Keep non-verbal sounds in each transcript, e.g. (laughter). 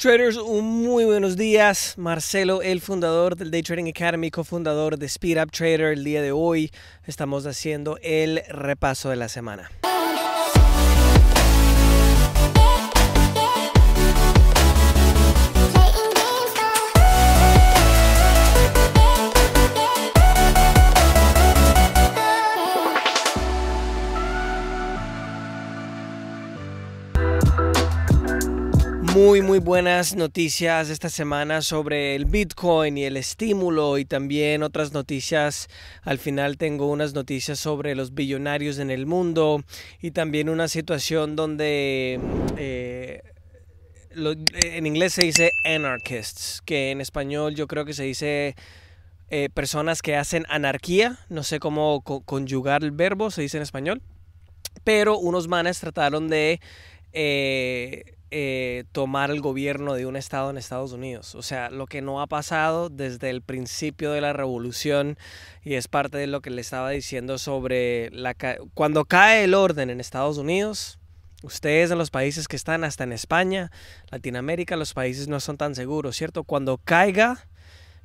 Traders, muy buenos días. Marcelo, el fundador del Day Trading Academy, cofundador de Speed Up Trader. El día de hoy estamos haciendo el repaso de la semana. Muy, muy buenas noticias esta semana sobre el Bitcoin y el estímulo y también otras noticias. Al final tengo unas noticias sobre los billonarios en el mundo y también una situación donde eh, en inglés se dice anarchists, que en español yo creo que se dice eh, personas que hacen anarquía. No sé cómo conjugar el verbo, se dice en español. Pero unos manes trataron de... Eh, eh, tomar el gobierno de un estado en Estados Unidos. O sea, lo que no ha pasado desde el principio de la revolución y es parte de lo que le estaba diciendo sobre la cuando cae el orden en Estados Unidos. Ustedes en los países que están, hasta en España, Latinoamérica, los países no son tan seguros, ¿cierto? Cuando caiga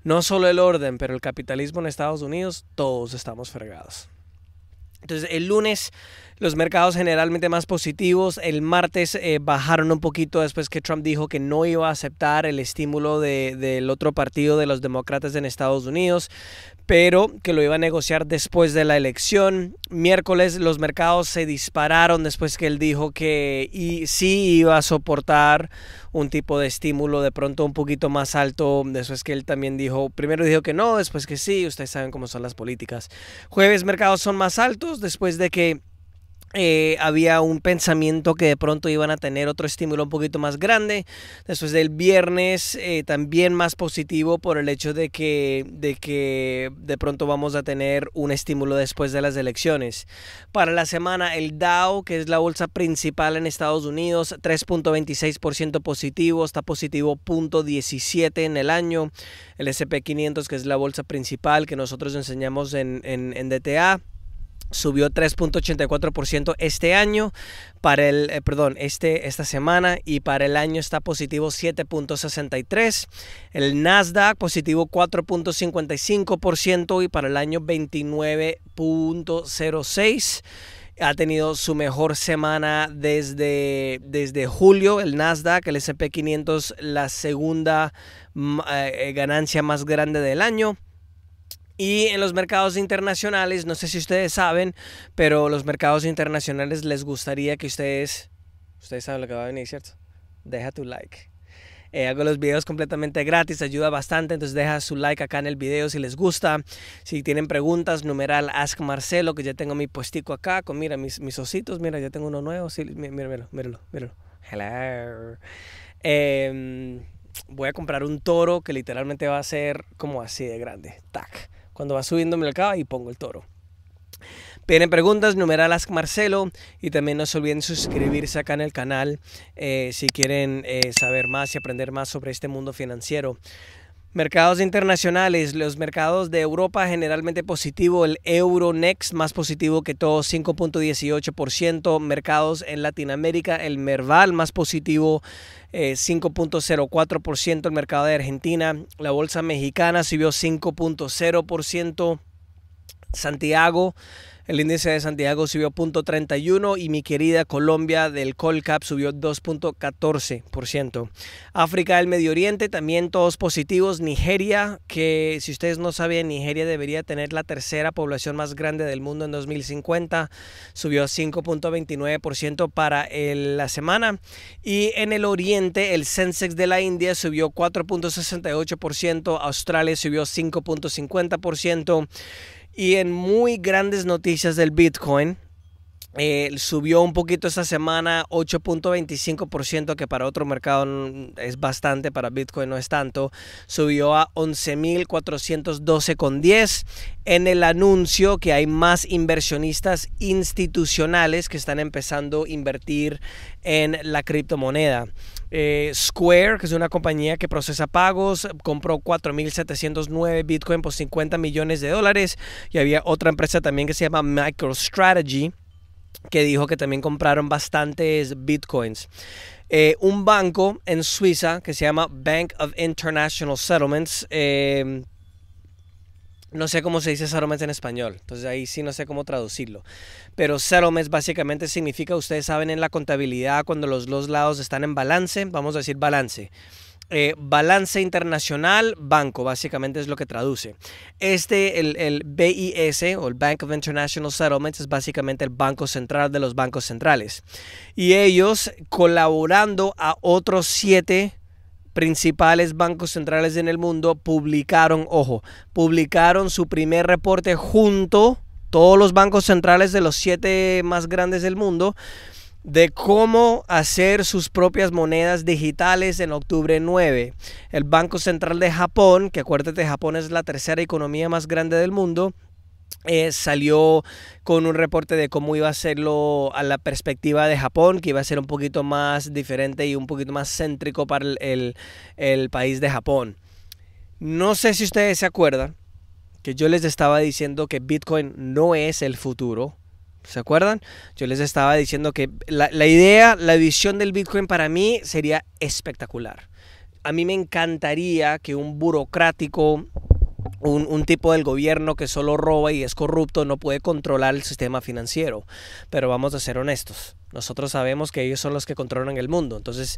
no solo el orden, pero el capitalismo en Estados Unidos, todos estamos fregados. Entonces, el lunes los mercados generalmente más positivos. El martes eh, bajaron un poquito después que Trump dijo que no iba a aceptar el estímulo del otro partido de los demócratas en Estados Unidos pero que lo iba a negociar después de la elección. Miércoles los mercados se dispararon después que él dijo que y sí iba a soportar un tipo de estímulo de pronto un poquito más alto, después que él también dijo, primero dijo que no, después que sí, ustedes saben cómo son las políticas. Jueves mercados son más altos después de que eh, había un pensamiento que de pronto iban a tener otro estímulo un poquito más grande. Después del viernes eh, también más positivo por el hecho de que, de que de pronto vamos a tener un estímulo después de las elecciones. Para la semana el Dow, que es la bolsa principal en Estados Unidos, 3.26% positivo, está positivo 0.17 en el año. El SP500, que es la bolsa principal que nosotros enseñamos en, en, en DTA subió 3.84% este año para el eh, perdón este esta semana y para el año está positivo 7.63 el Nasdaq positivo 4.55% y para el año 29.06 ha tenido su mejor semana desde, desde julio, el Nasdaq, el SP500, la segunda mm, eh, ganancia más grande del año. Y en los mercados internacionales, no sé si ustedes saben, pero los mercados internacionales les gustaría que ustedes, ustedes saben lo que va a venir, ¿cierto? Deja tu like. Eh, hago los videos completamente gratis, ayuda bastante, entonces deja su like acá en el video si les gusta. Si tienen preguntas, numeral Ask Marcelo, que ya tengo mi puestico acá, con mira mis, mis ositos, mira, ya tengo uno nuevo, sí, míralo, míralo, míralo. Hello. Em, voy a comprar un toro que literalmente va a ser como así de grande. Tac cuando va subiendo el mercado y pongo el toro. Tienen preguntas, numeral Ask Marcelo y también no se olviden suscribirse acá en el canal eh, si quieren eh, saber más y aprender más sobre este mundo financiero. Mercados internacionales, los mercados de Europa generalmente positivo, el Euronext más positivo que todo, 5.18%, mercados en Latinoamérica, el Merval más positivo, 5.04%, eh, el mercado de Argentina, la bolsa mexicana subió 5.0%, Santiago el índice de Santiago subió 0.31 y mi querida Colombia del Colcap subió 2.14%. África del Medio Oriente también todos positivos. Nigeria, que si ustedes no saben, Nigeria debería tener la tercera población más grande del mundo en 2050. Subió 5.29% para la semana. Y en el Oriente, el Sensex de la India subió 4.68%. Australia subió 5.50%. Y en muy grandes noticias del Bitcoin, eh, subió un poquito esta semana, 8.25%, que para otro mercado es bastante, para Bitcoin no es tanto. Subió a 11.412,10 en el anuncio que hay más inversionistas institucionales que están empezando a invertir en la criptomoneda. Eh, Square, que es una compañía que procesa pagos, compró 4.709 Bitcoin por 50 millones de dólares. Y había otra empresa también que se llama MicroStrategy que dijo que también compraron bastantes bitcoins. Eh, un banco en Suiza que se llama Bank of International Settlements. Eh, no sé cómo se dice settlements en español, entonces ahí sí no sé cómo traducirlo. Pero settlements básicamente significa, ustedes saben en la contabilidad, cuando los dos lados están en balance, vamos a decir balance. Eh, balance internacional, banco, básicamente es lo que traduce. Este, el, el, BIS o el Bank of International Settlements es básicamente el banco central de los bancos centrales. Y ellos colaborando a otros siete principales bancos centrales en el mundo publicaron, ojo, publicaron su primer reporte junto, todos los bancos centrales de los siete más grandes del mundo, de cómo hacer sus propias monedas digitales en octubre 9. El Banco Central de Japón, que acuérdate, Japón es la tercera economía más grande del mundo, eh, salió con un reporte de cómo iba a hacerlo a la perspectiva de Japón, que iba a ser un poquito más diferente y un poquito más céntrico para el, el país de Japón. No sé si ustedes se acuerdan que yo les estaba diciendo que Bitcoin no es el futuro, ¿Se acuerdan? Yo les estaba diciendo que la, idea, la visión del Bitcoin para mí sería espectacular. A mí me encantaría que un burocrático, un, un, tipo del gobierno que solo roba y es corrupto no puede controlar el sistema financiero. Pero vamos a ser honestos. Nosotros sabemos que ellos son los que controlan el mundo, entonces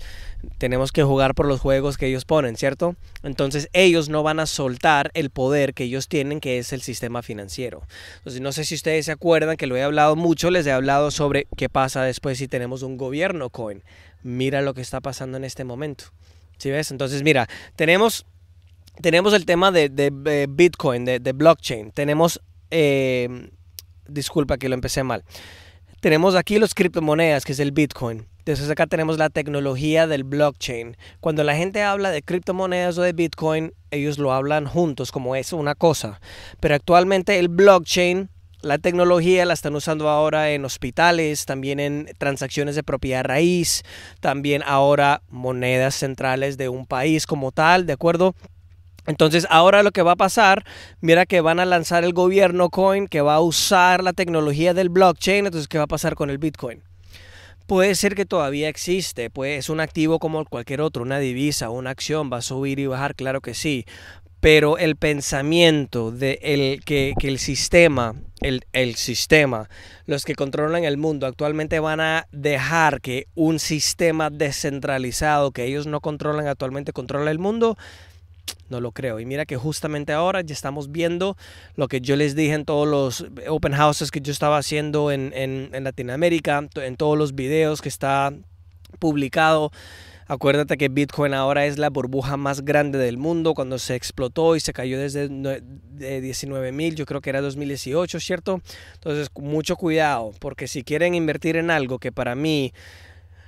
tenemos que jugar por los juegos que ellos ponen, ¿cierto? Entonces ellos no van a soltar el poder que ellos tienen, que es el sistema financiero. Entonces no sé si ustedes se acuerdan que lo he hablado mucho, les he hablado sobre qué pasa después si tenemos un gobierno coin. Mira lo que está pasando en este momento. ¿Sí ves? Entonces mira, tenemos, tenemos el tema de, Bitcoin, de, blockchain. Tenemos, eh, disculpa que lo empecé mal. Tenemos aquí los criptomonedas, que es el Bitcoin. Entonces acá tenemos la tecnología del blockchain. Cuando la gente habla de criptomonedas o de Bitcoin, ellos lo hablan juntos como es una cosa. Pero actualmente el blockchain, la tecnología la están usando ahora en hospitales, también en transacciones de propiedad raíz, también ahora monedas centrales de un país como tal, ¿de acuerdo? Entonces ahora lo que va a pasar, mira que van a lanzar el gobierno coin que va a usar la tecnología del blockchain, entonces ¿qué va a pasar con el Bitcoin? Puede ser que todavía existe, pues es un activo como cualquier otro, una divisa, una acción, va a subir y bajar, claro que sí, pero el pensamiento de el, que, el sistema, el, el sistema, los que controlan el mundo actualmente van a dejar que un sistema descentralizado que ellos no controlan actualmente controle el mundo, no lo creo. Y mira que justamente ahora ya estamos viendo lo que yo les dije en todos los open houses que yo estaba haciendo en, en, Latinoamérica, en todos los videos que está publicado. Acuérdate que Bitcoin ahora es la burbuja más grande del mundo. Cuando se explotó y se cayó desde 19 mil, yo creo que era 2018, ¿cierto? Entonces, mucho cuidado, porque si quieren invertir en algo que para mí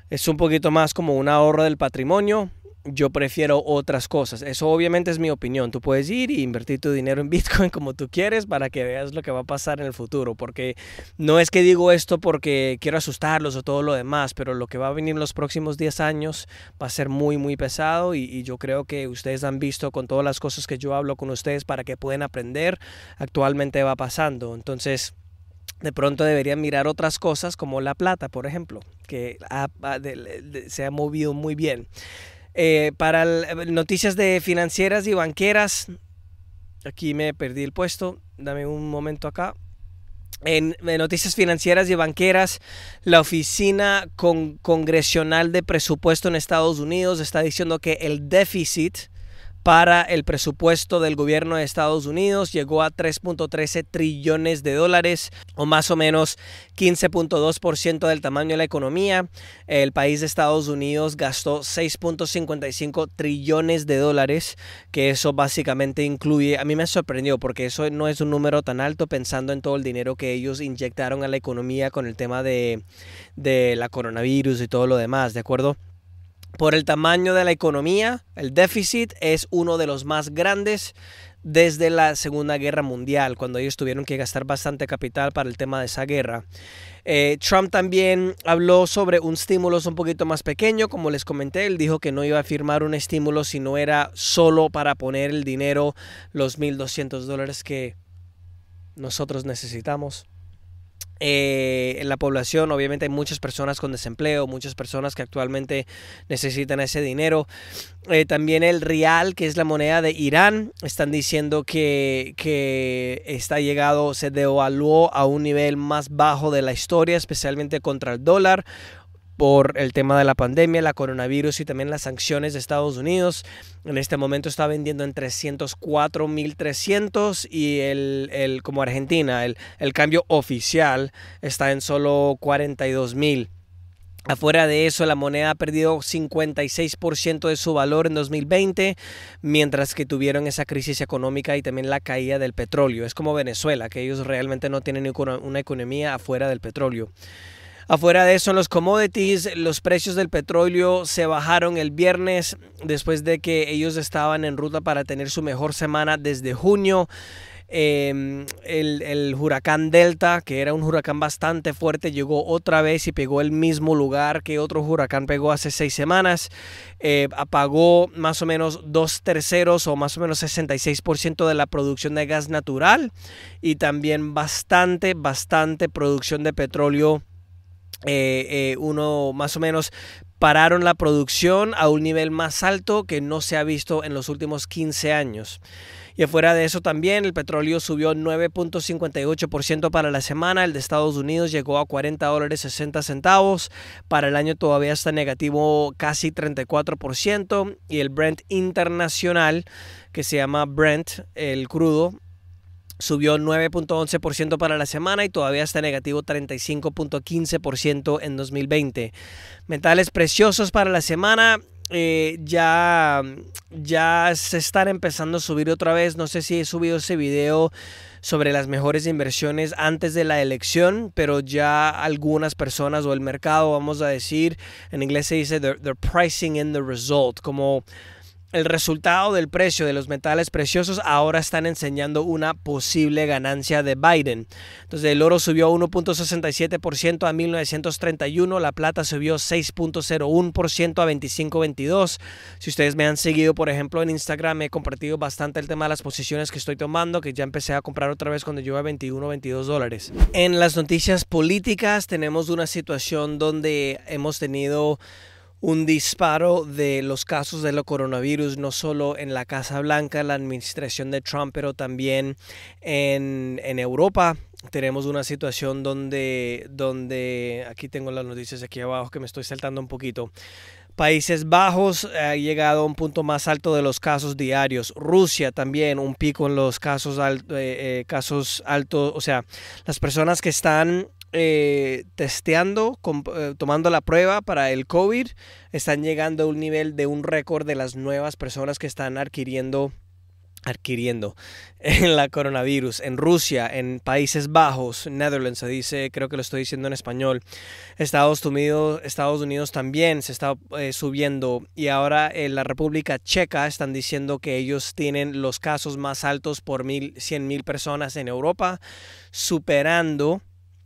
es un poquito más como un ahorro del patrimonio, yo prefiero otras cosas. Eso obviamente es mi opinión. Tú puedes ir y invertir tu dinero en Bitcoin (laughs) como tú quieres para que veas lo que va a pasar en el futuro. Porque no es que digo esto porque quiero asustarlos o todo lo demás, pero lo que va a venir en los próximos 10 años va a ser muy, muy pesado y, yo creo que ustedes han visto con todas las cosas que yo hablo con ustedes para que puedan aprender, actualmente va pasando. Entonces de pronto deberían mirar otras cosas como la plata, por ejemplo, que se ha movido muy bien. Eh, para noticias de financieras y banqueras, aquí me perdí el puesto, dame un momento acá. En, noticias financieras y banqueras, la Oficina Congresional de Presupuesto en Estados Unidos está diciendo que el déficit para el presupuesto del gobierno de Estados Unidos llegó a 3.13 trillones de dólares o más o menos 15.2% del tamaño de la economía. El país de Estados Unidos gastó 6.55 trillones de dólares, que eso básicamente incluye, a mí me sorprendió porque eso no es un número tan alto pensando en todo el dinero que ellos inyectaron a la economía con el tema de, de la coronavirus y todo lo demás, ¿de acuerdo? Por el tamaño de la economía, el déficit es uno de los más grandes desde la Segunda Guerra Mundial, cuando ellos tuvieron que gastar bastante capital para el tema de esa guerra. Eh, Trump también habló sobre un estímulo un poquito más pequeño, como les comenté, él dijo que no iba a firmar un estímulo si no era solo para poner el dinero, los 1.200 dólares que nosotros necesitamos. Eh, la población. Obviamente hay muchas personas con desempleo, muchas personas que actualmente necesitan ese dinero. Eh, también el real, que es la moneda de Irán, están diciendo que, que está llegado, se devaluó a un nivel más bajo de la historia, especialmente contra el dólar por el tema de la pandemia, la coronavirus y también las sanciones de Estados Unidos. En este momento está vendiendo en 304.300 y el, el, como Argentina, el, el cambio oficial está en solo 42.000. Afuera de eso, la moneda ha perdido 56% de su valor en 2020, mientras que tuvieron esa crisis económica y también la caída del petróleo. Es como Venezuela, que ellos realmente no tienen una economía afuera del petróleo. Afuera de eso, los commodities, los precios del petróleo se bajaron el viernes después de que ellos estaban en ruta para tener su mejor semana desde junio. Em, el, huracán Delta, que era un huracán bastante fuerte, llegó otra vez y pegó el mismo lugar que otro huracán pegó hace seis semanas. Eh, apagó más o menos dos terceros o más o menos 66% de la producción de gas natural y también bastante, bastante producción de petróleo eh, eh, uno más o menos pararon la producción a un nivel más alto que no se ha visto en los últimos 15 años. Y afuera de eso también el petróleo subió 9.58% para la semana, el de Estados Unidos llegó a 40 dólares 60 centavos, para el año todavía está negativo casi 34% y el Brent internacional que se llama Brent, el crudo, subió 9.11% para la semana y todavía está negativo 35.15% en 2020. Metales preciosos para la semana. Eh, ya, ya se están empezando a subir otra vez. No sé si he subido ese video sobre las mejores inversiones antes de la elección, pero ya algunas personas o el mercado, vamos a decir, en inglés se dice they're pricing in the result, como el resultado del precio de los metales preciosos ahora están enseñando una posible ganancia de Biden. Entonces el oro subió 1.67% a 1931, la plata subió 6.01% a 25.22. Si ustedes me han seguido, por ejemplo, en Instagram, he compartido bastante el tema de las posiciones que estoy tomando, que ya empecé a comprar otra vez cuando llevo a 21 22 dólares. En las noticias políticas tenemos una situación donde hemos tenido un disparo de los casos de lo coronavirus, no solo en la Casa Blanca, la administración de Trump, pero también en, Europa. Tenemos una situación donde, donde, aquí tengo las noticias aquí abajo que me estoy saltando un poquito. Países Bajos ha llegado a un punto más alto de los casos diarios. Rusia también un pico en los casos, eh, eh, casos altos. O sea, las personas que están eh, testeando, eh, tomando la prueba para el COVID, están llegando a un nivel de un récord de las nuevas personas que están adquiriendo adquiriendo (laughs) en la coronavirus. En Rusia, en Países Bajos, Netherlands, se dice, creo que lo estoy diciendo en español, Estados Unidos, Estados Unidos también se está eh, subiendo. Y ahora en la República Checa están diciendo que ellos tienen los casos más altos por mil, 100 mil personas en Europa, superando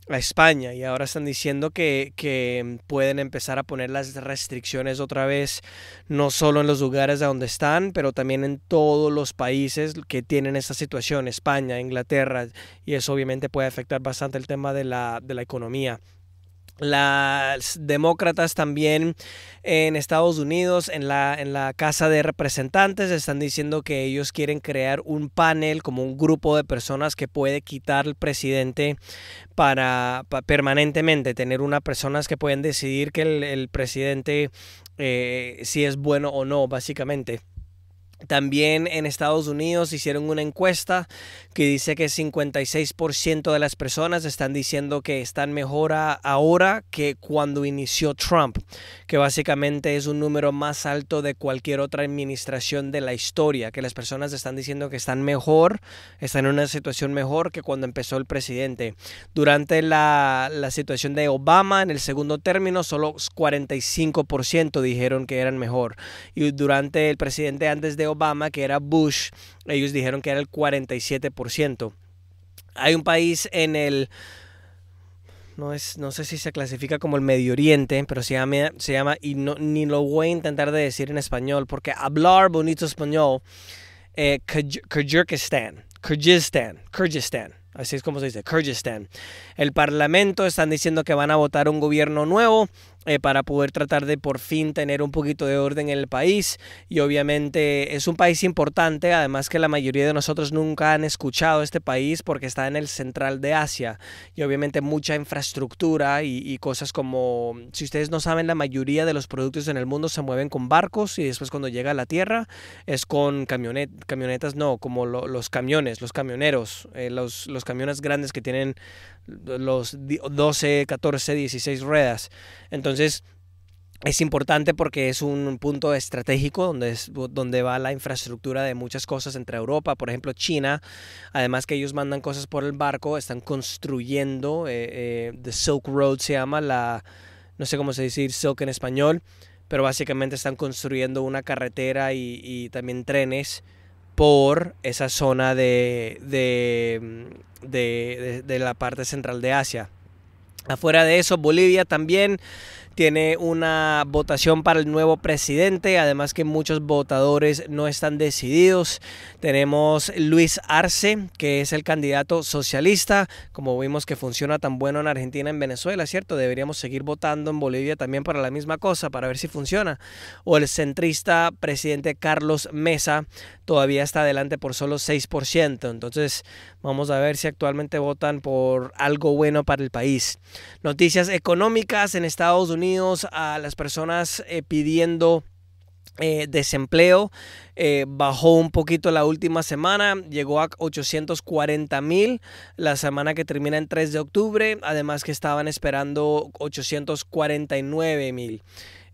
a España y ahora están diciendo que, que, pueden empezar a poner las restricciones otra vez, no solo en los lugares donde están, pero también en todos los países que tienen esta situación, España, Inglaterra, y eso obviamente puede afectar bastante el tema de la, de la economía. Las demócratas también en Estados Unidos, en la, en la Casa de Representantes, están diciendo que ellos quieren crear un panel como un grupo de personas que puede quitar al presidente para, permanentemente, tener unas personas que pueden decidir que el, presidente eh, si es bueno o no, básicamente. También en Estados Unidos hicieron una encuesta que dice que 56% de las personas están diciendo que están mejor ahora que cuando inició Trump, que básicamente es un número más alto de cualquier otra administración de la historia, que las personas están diciendo que están mejor, están en una situación mejor que cuando empezó el presidente. Durante la, la situación de Obama, en el segundo término, solo 45% dijeron que eran mejor. Y durante el presidente antes de Obama, que era Bush, ellos dijeron que era el 47%. Hay un país en el no es no sé si se clasifica como el Medio Oriente, pero se llama, se llama y no, ni lo voy a intentar de decir en español porque hablar bonito español eh, Kyrgyzstan, Kyrgyzstan, Kyrgyzstan, así es como se dice, Kyrgyzstan. El parlamento están diciendo que van a votar un gobierno nuevo eh, para poder tratar de por fin tener un poquito de orden en el país. Y obviamente es un país importante, además que la mayoría de nosotros nunca han escuchado este país porque está en el central de Asia. Y obviamente mucha infraestructura y, cosas como, si ustedes no saben, la mayoría de los productos en el mundo se mueven con barcos y después cuando llega a la tierra es con camionet, camionetas, no, como los camiones, los camioneros, eh, los, los camiones grandes que tienen los 12, 14, 16 ruedas. Entonces, es importante porque es un punto estratégico donde, es, donde va la infraestructura de muchas cosas entre Europa, por ejemplo China, además que ellos mandan cosas por el barco, están construyendo, eh, eh, The Silk Road se llama, la, no sé cómo se dice Silk en español, pero básicamente están construyendo una carretera y, y también trenes por esa zona de, de, de, la parte central de Asia. Afuera de eso, Bolivia también tiene una votación para el nuevo presidente, además que muchos votadores no están decididos. Tenemos Luis Arce, que es el candidato socialista, como vimos que funciona tan bueno en Argentina, en Venezuela, ¿cierto? Deberíamos seguir votando en Bolivia también para la misma cosa, para ver si funciona. O el centrista presidente Carlos Mesa, todavía está adelante por solo 6%. Entonces, vamos a ver si actualmente votan por algo bueno para el país. Noticias económicas en Estados Unidos a las personas eh, pidiendo eh, desempleo eh, bajó un poquito la última semana, llegó a 840 mil la semana que termina en 3 de octubre, además que estaban esperando 849 mil.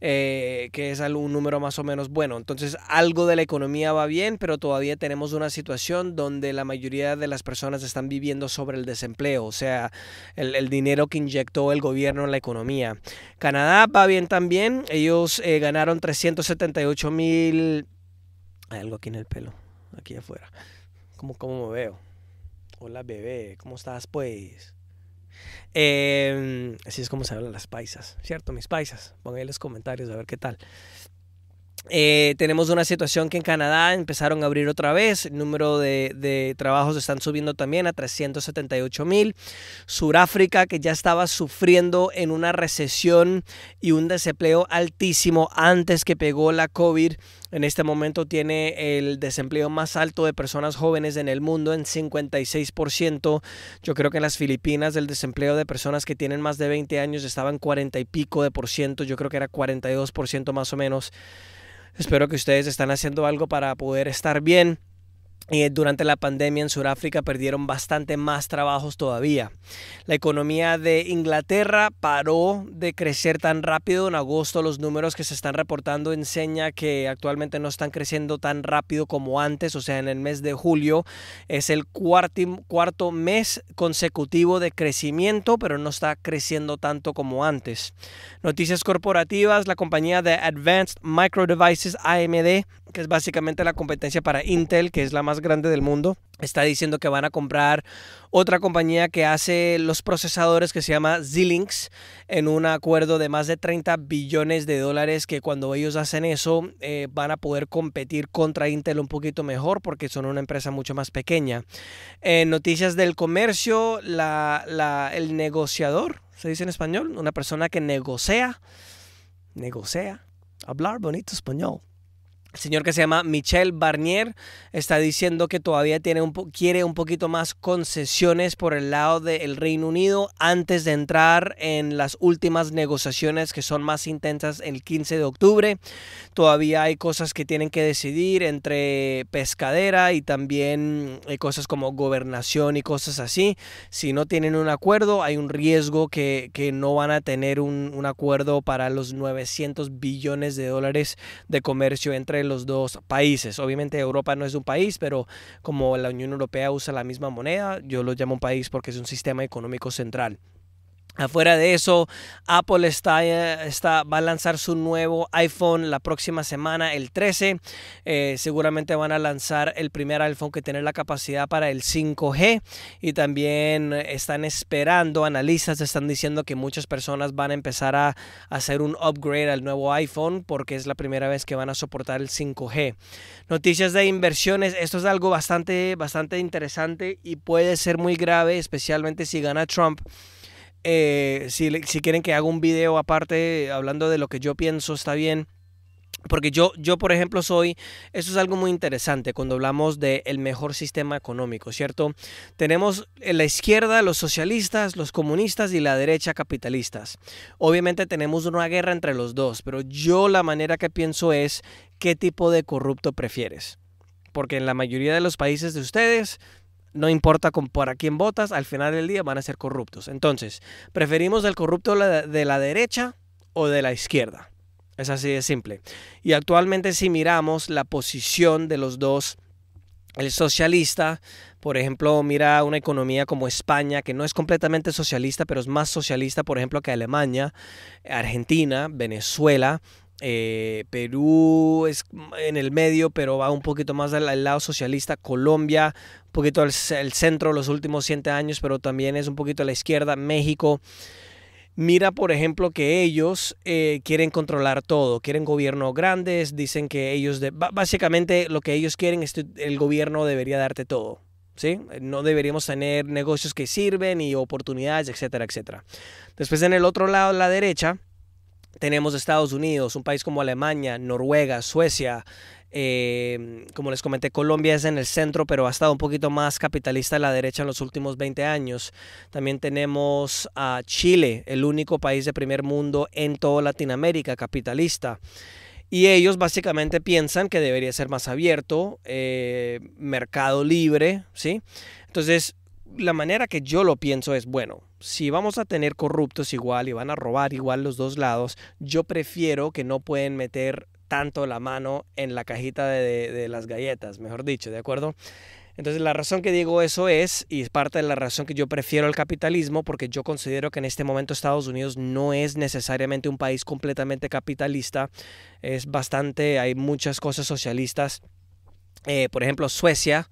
Eh, que es un número más o menos bueno. Entonces algo de la economía va bien, pero todavía tenemos una situación donde la mayoría de las personas están viviendo sobre el desempleo, o sea, el, dinero que inyectó el gobierno en la economía. Canadá va bien también, ellos eh, ganaron 378 mil... Hay algo aquí en el pelo, aquí afuera. ¿Cómo, ¿Cómo me veo? Hola bebé, ¿cómo estás pues? Em, así es como se hablan las paisas, ¿cierto? Mis paisas. Pongan en los comentarios a ver qué tal. Eh, tenemos una situación que en Canadá empezaron a abrir otra vez, el número de, trabajos están subiendo también a 378 mil. Suráfrica, que ya estaba sufriendo en una recesión y un desempleo altísimo antes que pegó la COVID, en este momento tiene el desempleo más alto de personas jóvenes en el mundo en 56%. Yo creo que en las Filipinas el desempleo de personas que tienen más de 20 años estaba en 40 y pico de por ciento. Yo creo que era 42% más o menos. Espero que ustedes están haciendo algo para poder estar bien. Eh, durante la pandemia en Sudáfrica perdieron bastante más trabajos todavía. La economía de Inglaterra paró de crecer tan rápido. En agosto los números que se están reportando enseña que actualmente no están creciendo tan rápido como antes. O sea, en el mes de julio es el cuarto, cuarto mes consecutivo de crecimiento, pero no está creciendo tanto como antes. Noticias corporativas, la compañía de Advanced Micro Devices AMD que es básicamente la competencia para Intel, que es la más grande del mundo, está diciendo que van a comprar otra compañía que hace los procesadores que se llama Xilinx en un acuerdo de más de 30 billones de dólares que cuando ellos hacen eso eh, van a poder competir contra Intel un poquito mejor porque son una empresa mucho más pequeña. En noticias del comercio, el negociador, se dice en español, una persona que negocia, negocia, hablar bonito español señor que se llama Michel Barnier está diciendo que todavía tiene un quiere un poquito más concesiones por el lado del Reino Unido antes de entrar en las últimas negociaciones que son más intensas el 15 de octubre. Todavía hay cosas que tienen que decidir entre pescadera y también hay cosas como gobernación y cosas así. Si no tienen un acuerdo, hay un riesgo que, que no van a tener un, un acuerdo para los 900 billones de dólares de comercio entre los dos países. Obviamente Europa no es un país, pero como la Unión Europea usa la misma moneda, yo lo llamo un país porque es un sistema económico central. Afuera de eso, Apple está, eh, está, va a lanzar su nuevo iPhone la próxima semana, el 13. Eh, seguramente van a lanzar el primer iPhone que tiene la capacidad para el 5G. Y también están esperando, analistas están diciendo que muchas personas van a empezar a hacer un upgrade al nuevo iPhone porque es la primera vez que van a soportar el 5G. Noticias de inversiones, esto es algo bastante, bastante interesante y puede ser muy grave, especialmente si gana Trump. Eh, si, si, quieren que haga un video aparte hablando de lo que yo pienso, está bien. Porque yo, yo, por ejemplo, soy, eso es algo muy interesante cuando hablamos del el mejor sistema económico, ¿cierto? Tenemos en la izquierda los socialistas, los comunistas y la derecha capitalistas. Obviamente tenemos una guerra entre los dos, pero yo la manera que pienso es qué tipo de corrupto prefieres. Porque en la mayoría de los países de ustedes no importa con, para quién votas, al final del día van a ser corruptos. Entonces, ¿preferimos el corrupto de la derecha o de la izquierda? Es así de simple. Y actualmente si miramos la posición de los dos, el socialista, por ejemplo, mira una economía como España, que no es completamente socialista, pero es más socialista, por ejemplo, que Alemania, Argentina, Venezuela, eh, Perú es en el medio, pero va un poquito más al, lado socialista. Colombia, un poquito al centro los últimos siete años, pero también es un poquito a la izquierda. México. Mira, por ejemplo, que ellos eh, quieren controlar todo, quieren gobiernos grandes, dicen que ellos, básicamente lo que ellos quieren es que el gobierno debería darte todo. ¿Sí? No deberíamos tener negocios que sirven y oportunidades, etcétera, etcétera. Después en el otro lado, la derecha, tenemos Estados Unidos, un país como Alemania, Noruega, Suecia. Eh, como les comenté, Colombia es en el centro, pero ha estado un poquito más capitalista a la derecha en los últimos 20 años. También tenemos a Chile, el único país de primer mundo en toda Latinoamérica capitalista. Y ellos básicamente piensan que debería ser más abierto, eh, mercado libre, ¿sí? Entonces, la manera que yo lo pienso es, bueno, si vamos a tener corruptos igual y van a robar igual los dos lados, yo prefiero que no pueden meter tanto la mano en la cajita de, las galletas, mejor dicho, ¿de acuerdo? Entonces la razón que digo eso es, y es parte de la razón que yo prefiero el capitalismo, porque yo considero que en este momento Estados Unidos no es necesariamente un país completamente capitalista, es bastante, hay muchas cosas socialistas. Eh, por ejemplo, Suecia,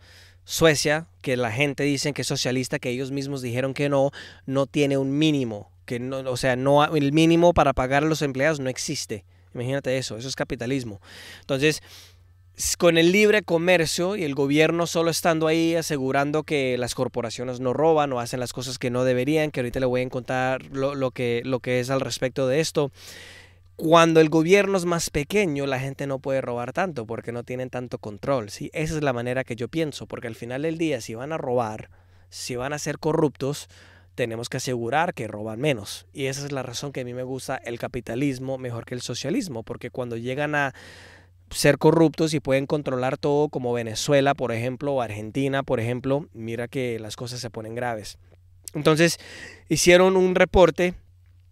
Suecia, que la gente dice que es socialista, que ellos mismos dijeron que no, no tiene un mínimo, que no, o sea, no el mínimo para pagar a los empleados no existe. Imagínate eso, eso es capitalismo. Entonces, con el libre comercio y el gobierno solo estando ahí asegurando que las corporaciones no roban o hacen las cosas que no deberían, que ahorita le voy a contar lo, que es al respecto de esto. Cuando el gobierno es más pequeño, la gente no puede robar tanto porque no tienen tanto control. ¿sí? Esa es la manera que yo pienso, porque al final del día, si van a robar, si van a ser corruptos, tenemos que asegurar que roban menos. Y esa es la razón que a mí me gusta el capitalismo mejor que el socialismo, porque cuando llegan a ser corruptos y pueden controlar todo, como Venezuela, por ejemplo, o Argentina, por ejemplo, mira que las cosas se ponen graves. Entonces, hicieron un reporte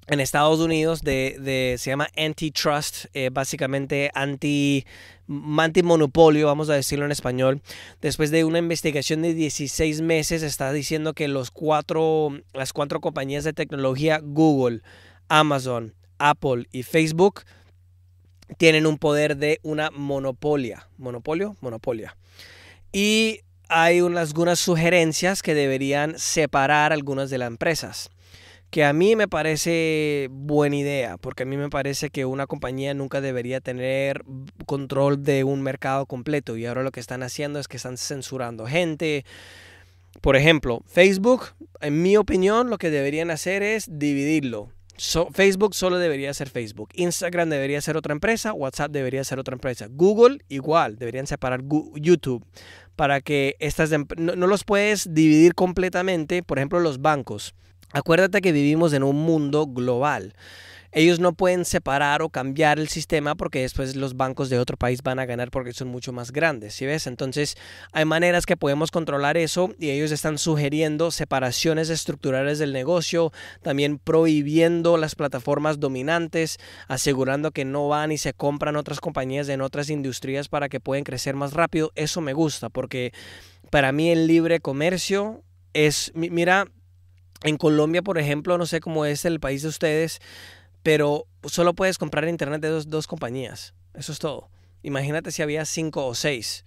en Estados Unidos de, se llama antitrust, eh, básicamente anti, monopolio, vamos a decirlo en español. Después de una investigación de 16 meses, está diciendo que los cuatro, las cuatro compañías de tecnología, Google, Amazon, Apple y Facebook, tienen un poder de una monopolia. ¿Monopolio? Monopolia. Y hay unas, algunas sugerencias que deberían separar algunas de las empresas que a mí me parece buena idea, porque a mí me parece que una compañía nunca debería tener control de un mercado completo y ahora lo que están haciendo es que están censurando gente. Por ejemplo, Facebook, en mi opinión, lo que deberían hacer es dividirlo. Facebook solo debería ser Facebook, Instagram debería ser otra empresa, WhatsApp debería ser otra empresa, Google igual, deberían separar YouTube para que estas no los puedes dividir completamente, por ejemplo, los bancos Acuérdate que vivimos en un mundo global. Ellos no pueden separar o cambiar el sistema porque después los bancos de otro país van a ganar porque son mucho más grandes, ¿sí ves? Entonces hay maneras que podemos controlar eso y ellos están sugiriendo separaciones estructurales del negocio, también prohibiendo las plataformas dominantes, asegurando que no van y se compran otras compañías en otras industrias para que puedan crecer más rápido. Eso me gusta porque para mí el libre comercio es, mira, En Colombia, por ejemplo, no sé cómo es el país de ustedes, pero solo puedes comprar internet de dos, dos compañías. Eso es todo. Imagínate si había cinco o seis.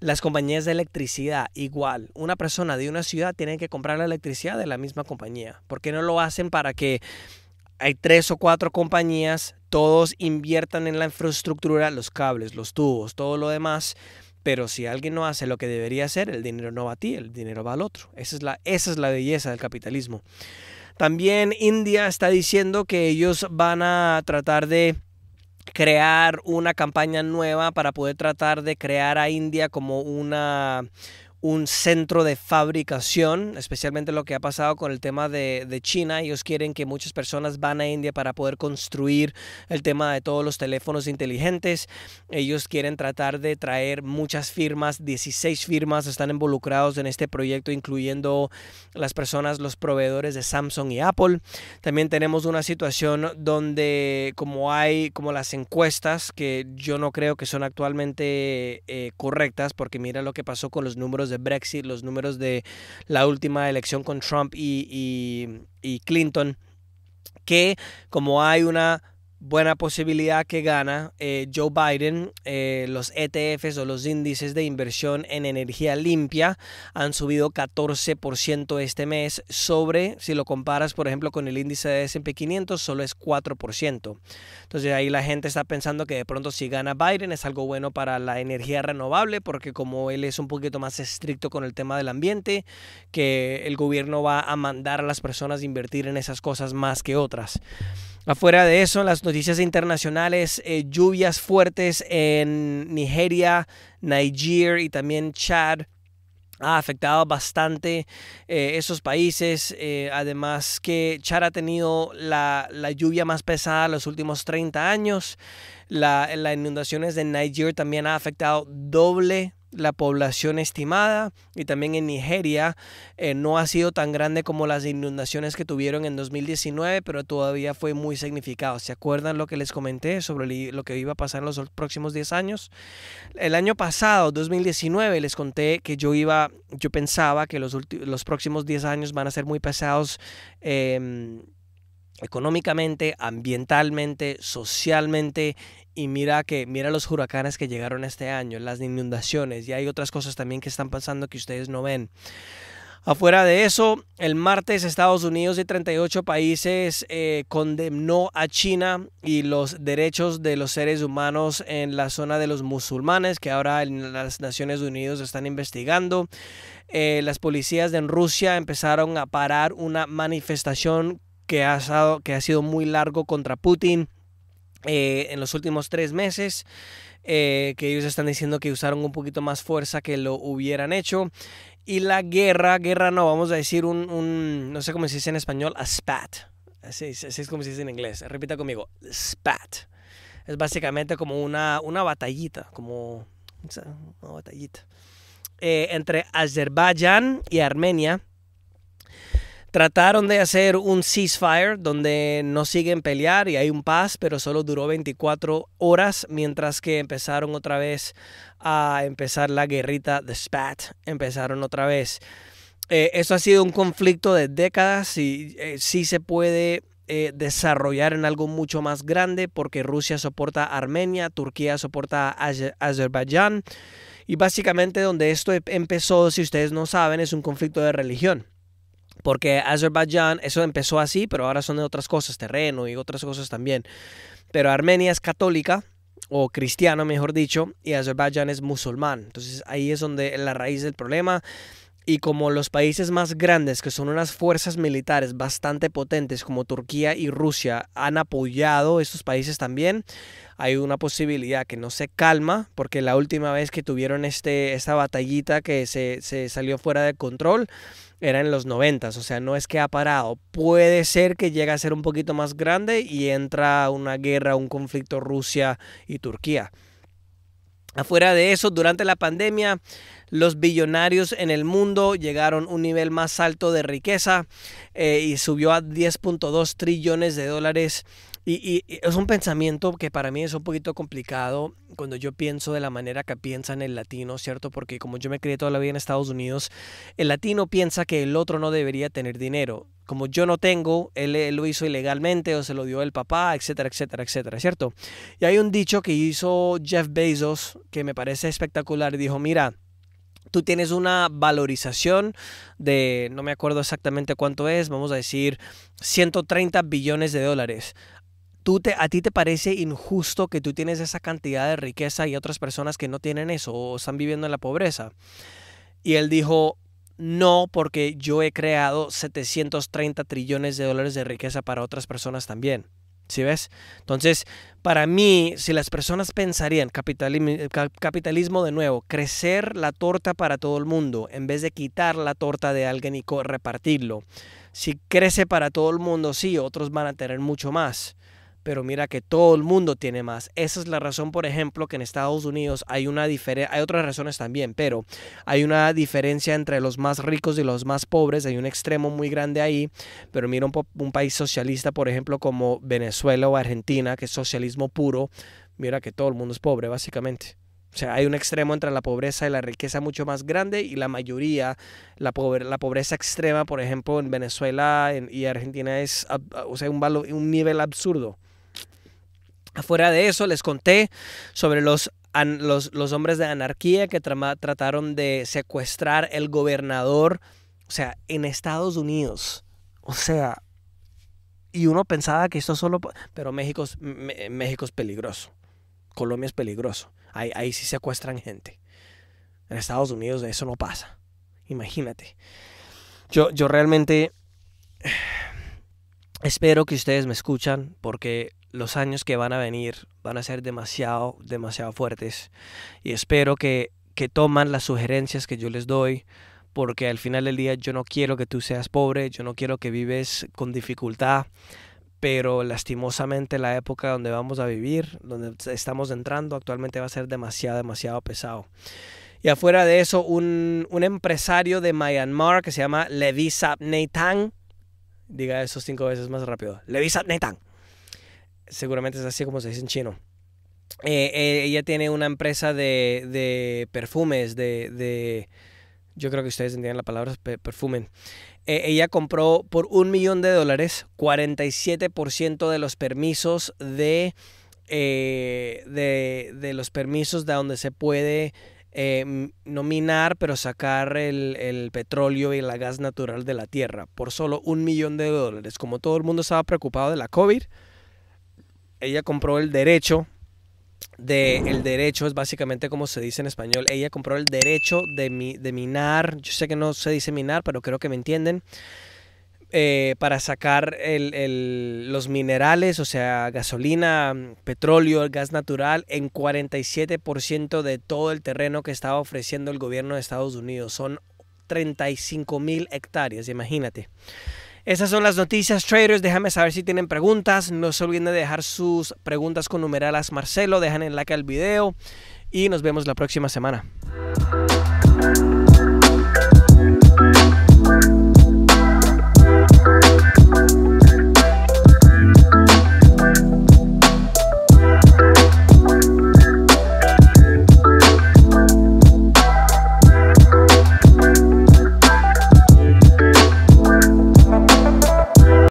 Las compañías de electricidad, igual. Una persona de una ciudad tiene que comprar la electricidad de la misma compañía. ¿Por qué no lo hacen para que hay tres o cuatro compañías, todos inviertan en la infraestructura, los cables, los tubos, todo lo demás? Pero si alguien no hace lo que debería hacer, el dinero no va a ti, el dinero va al otro. Esa es la, esa es la belleza del capitalismo. También India está diciendo que ellos van a tratar de crear una campaña nueva para poder tratar de crear a India como una un centro de fabricación, especialmente lo que ha pasado con el tema de, de, China. Ellos quieren que muchas personas van a India para poder construir el tema de todos los teléfonos inteligentes. Ellos quieren tratar de traer muchas firmas, 16 firmas están involucrados en este proyecto, incluyendo las personas, los proveedores de Samsung y Apple. También tenemos una situación donde como hay como las encuestas, que yo no creo que son actualmente eh, correctas, porque mira lo que pasó con los números de Brexit, los números de la última elección con Trump y, y Clinton, que como hay una buena posibilidad que gana eh, Joe Biden. Eh, los ETFs o los índices de inversión en energía limpia han subido 14% este mes sobre, si lo comparas por ejemplo con el índice de S&P 500, solo es 4%. Entonces ahí la gente está pensando que de pronto si gana Biden es algo bueno para la energía renovable porque como él es un poquito más estricto con el tema del ambiente, que el gobierno va a mandar a las personas a invertir en esas cosas más que otras. Afuera de eso, en las noticias internacionales, eh, lluvias fuertes en Nigeria, Niger y también Chad ha afectado bastante eh, esos países. Eh, además que Chad ha tenido la, la, lluvia más pesada los últimos 30 años. Las la inundaciones de Niger también ha afectado doble la población estimada y también en Nigeria eh, no ha sido tan grande como las inundaciones que tuvieron en 2019, pero todavía fue muy significado. ¿Se acuerdan lo que les comenté sobre lo que iba a pasar en los próximos 10 años? El año pasado, 2019, les conté que yo iba, yo pensaba que los, los próximos 10 años van a ser muy pesados. Em, económicamente, ambientalmente, socialmente y mira que mira los huracanes que llegaron este año, las inundaciones y hay otras cosas también que están pasando que ustedes no ven. Afuera de eso, el martes Estados Unidos y 38 países eh, condenó a China y los derechos de los seres humanos en la zona de los musulmanes que ahora las Naciones Unidas están investigando. Eh, las policías en Rusia empezaron a parar una manifestación que ha, que ha sido muy largo contra Putin eh, en los últimos tres meses. Eh, que ellos están diciendo que usaron un poquito más fuerza que lo hubieran hecho. Y la guerra, guerra no, vamos a decir un, un no sé cómo se dice en español, a spat. Así, es como se dice en inglés. Repita conmigo, spat. Es básicamente como una, una batallita, como una batallita. Eh, entre Azerbaiyán y Armenia Trataron de hacer un ceasefire donde no siguen pelear y hay un paz, pero solo duró 24 horas, mientras que empezaron otra vez a empezar la guerrita de Spat. Empezaron otra vez. Eh, ha sido un conflicto de décadas y eh, sí se puede eh, desarrollar en algo mucho más grande porque Rusia soporta a Armenia, Turquía soporta a Azerbaiyán y básicamente donde esto empezó, si ustedes no saben, es un conflicto de religión porque Azerbaiyán, eso empezó así, pero ahora son de otras cosas, terreno y otras cosas también. Pero Armenia es católica, o cristiano mejor dicho, y Azerbaiyán es musulmán. Entonces ahí es donde la raíz del problema. Y como los países más grandes, que son unas fuerzas militares bastante potentes como Turquía y Rusia, han apoyado estos países también, hay una posibilidad que no se calma, porque la última vez que tuvieron este, esta batallita que se, se salió fuera de control, era en los noventas, o sea, no es que ha parado. Puede ser que llegue a ser un poquito más grande y entra una guerra, un conflicto Rusia y Turquía. Afuera de eso, durante la pandemia, los billonarios en el mundo llegaron a un nivel más alto de riqueza eh, y subió a 10.2 trillones de dólares Y, es un pensamiento que para mí es un poquito complicado cuando yo pienso de la manera que piensan el latino, ¿cierto? Porque como yo me crié toda la vida en Estados Unidos, el latino piensa que el otro no debería tener dinero. Como yo no tengo, él, él lo hizo ilegalmente o se lo dio el papá, etcétera, etcétera, etcétera, ¿cierto? Y hay un dicho que hizo Jeff Bezos que me parece espectacular. Dijo, mira, tú tienes una valorización de, no me acuerdo exactamente cuánto es, vamos a decir 130 billones de dólares. ¿Tú te, ¿A ti te parece injusto que tú tienes esa cantidad de riqueza y otras personas que no tienen eso o están viviendo en la pobreza? Y él dijo, no, porque yo he creado 730 trillones de dólares de riqueza para otras personas también. ¿Sí ves? Entonces, para mí, si las personas pensarían capitalismo, capitalismo de nuevo, crecer la torta para todo el mundo en vez de quitar la torta de alguien y repartirlo. Si crece para todo el mundo, sí, otros van a tener mucho más pero mira que todo el mundo tiene más. Esa es la razón, por ejemplo, que en Estados Unidos hay una diferencia, hay otras razones también, pero hay una diferencia entre los más ricos y los más pobres, hay un extremo muy grande ahí, pero mira un, un país socialista, por ejemplo, como Venezuela o Argentina, que es socialismo puro, mira que todo el mundo es pobre, básicamente. O sea, hay un extremo entre la pobreza y la riqueza mucho más grande y la mayoría, la, la pobreza extrema, por ejemplo, en Venezuela y Argentina es o sea, un, un nivel absurdo. Afuera de eso les conté sobre los, los, hombres de anarquía que trataron de secuestrar el gobernador, o sea, en Estados Unidos. O sea, y uno pensaba que esto solo... Pero México, es, México es peligroso. Colombia es peligroso. Ahí, ahí sí secuestran gente. En Estados Unidos eso no pasa. Imagínate. Yo, yo realmente espero que ustedes me escuchan porque los años que van a venir van a ser demasiado, demasiado fuertes. Y espero que, que toman las sugerencias que yo les doy, porque al final del día yo no quiero que tú seas pobre, yo no quiero que vives con dificultad, pero lastimosamente la época donde vamos a vivir, donde estamos entrando actualmente va a ser demasiado, demasiado pesado. Y afuera de eso, un, un empresario de Myanmar que se llama Levi Sapneitan, diga eso cinco veces más rápido, Levi Sapneitan seguramente es así como se dice en chino. Eh, eh, ella tiene una empresa de, de perfumes, de, de, Yo creo que ustedes entienden la palabra perfume. Eh, ella compró por un millón de dólares 47% de los permisos de, de, de, los permisos de donde se puede nominar, pero sacar el, el, petróleo y el gas natural de la tierra por solo un millón de dólares. Como todo el mundo estaba preocupado de la COVID, ella compró el derecho de el derecho es básicamente como se dice en español. Ella compró el derecho de, de minar. Yo sé que no se dice minar, pero creo que me entienden. Eh, para sacar los minerales, o sea, gasolina, petróleo, gas natural, en 47% de todo el terreno que estaba ofreciendo el gobierno de Estados Unidos. Son 35 mil hectáreas, imagínate. Esas son las noticias, traders. Déjame saber si tienen preguntas. No se olviden de dejar sus preguntas con numeralas Marcelo. Dejan el like al video y nos vemos la próxima semana.